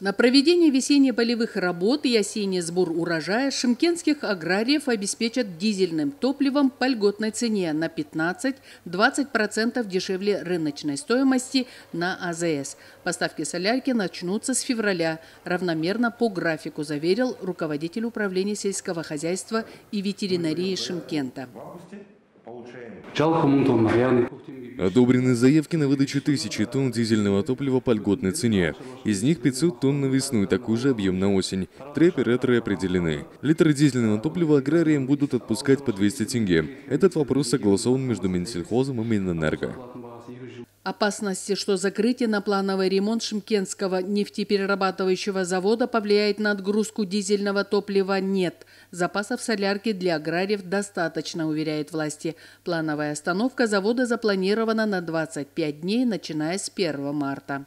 На проведение весенне-полевых работ и осенний сбор урожая шимкенских аграриев обеспечат дизельным топливом по льготной цене на 15-20% дешевле рыночной стоимости на АЗС. Поставки солярки начнутся с февраля, равномерно по графику, заверил руководитель управления сельского хозяйства и ветеринарии Шимкента. Одобрены заявки на выдачу тысячи тонн дизельного топлива по льготной цене. Из них 500 тонн на весну и такой же объем на осень. Три оператора определены. Литры дизельного топлива аграриям будут отпускать по 200 тенге. Этот вопрос согласован между Минсельхозом и Минэнерго. Опасности, что закрытие на плановый ремонт Шимкенского нефтеперерабатывающего завода повлияет на отгрузку дизельного топлива, нет. Запасов солярки для аграриев достаточно, уверяет власти. Плановая остановка завода запланирована на 25 дней, начиная с 1 марта.